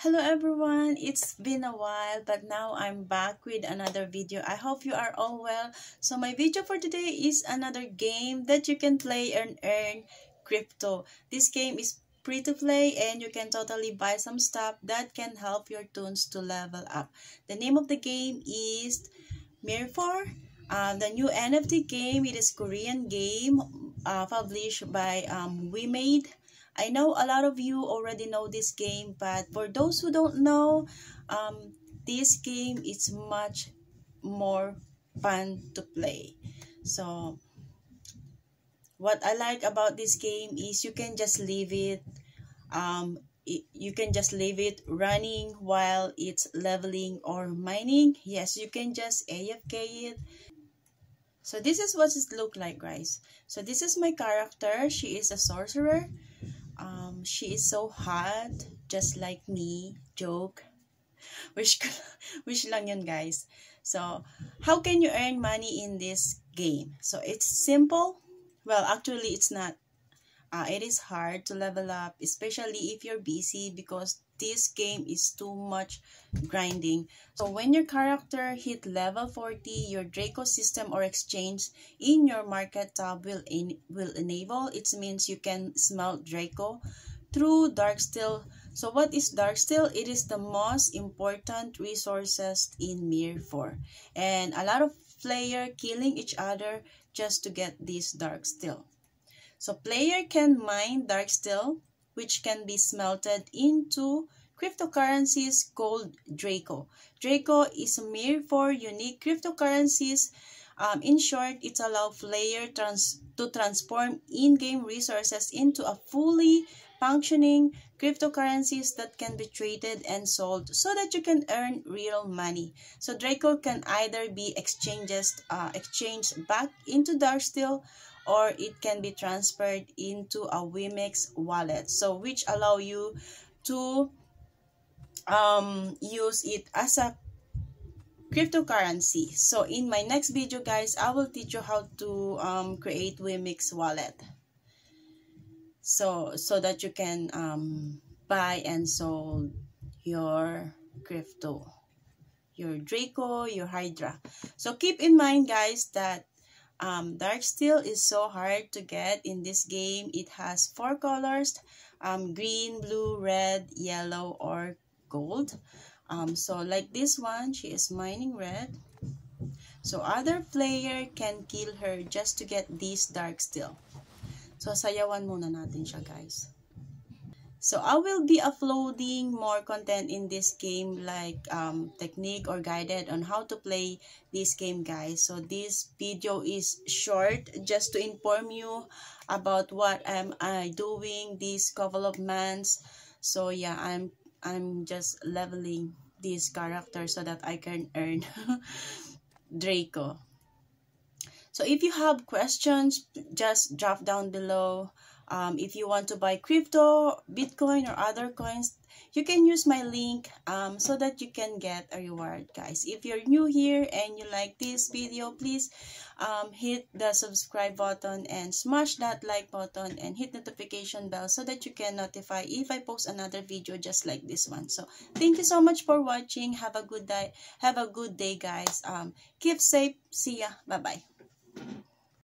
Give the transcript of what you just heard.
Hello everyone, it's been a while but now I'm back with another video. I hope you are all well. So my video for today is another game that you can play and earn crypto. This game is free to play and you can totally buy some stuff that can help your tunes to level up. The name of the game is Mir4. Uh, the new NFT game, it is Korean game uh, published by um, Wemade I know a lot of you already know this game, but for those who don't know, um, this game is much more fun to play. So, what I like about this game is you can just leave it, um, it, you can just leave it running while it's leveling or mining. Yes, you can just AFK it. So this is what it look like, guys. So this is my character. She is a sorcerer um, she is so hot, just like me. Joke. Wish, wish lang yun, guys. So, how can you earn money in this game? So, it's simple. Well, actually, it's not. Uh, it is hard to level up, especially if you're busy because this game is too much grinding. So when your character hit level 40, your Draco system or exchange in your market tab will, in, will enable. It means you can smelt Draco through Darksteel. So what is Darksteel? It is the most important resources in Mir 4. And a lot of player killing each other just to get this Darksteel. So player can mine Darksteel which can be smelted into cryptocurrencies called Draco. Draco is a Mir 4 unique cryptocurrencies. Um, in short, it allows player trans to transform in-game resources into a fully functioning cryptocurrencies that can be traded and sold so that you can earn real money. So Draco can either be exchanged, uh, exchanged back into Darksteel or it can be transferred into a Wemix wallet. So which allow you to um, use it as a cryptocurrency. So in my next video guys, I will teach you how to um, create Wemix wallet. So, so that you can um, buy and sell your crypto, your Draco, your Hydra. So keep in mind guys that um, Darksteel is so hard to get in this game. It has four colors, um, green, blue, red, yellow, or gold. Um, so like this one, she is mining red. So other player can kill her just to get this Darksteel. So sayawan muna natin siya guys. So I will be uploading more content in this game like um, technique or guided on how to play this game guys. So this video is short just to inform you about what am I doing these couple of months. So yeah, I'm I'm just leveling this character so that I can earn Draco. So if you have questions, just drop down below. Um, if you want to buy crypto, Bitcoin, or other coins, you can use my link um, so that you can get a reward, guys. If you're new here and you like this video, please um, hit the subscribe button and smash that like button and hit notification bell so that you can notify if I post another video just like this one. So, thank you so much for watching. Have a good day. Have a good day, guys. Um, keep safe. See ya. Bye-bye.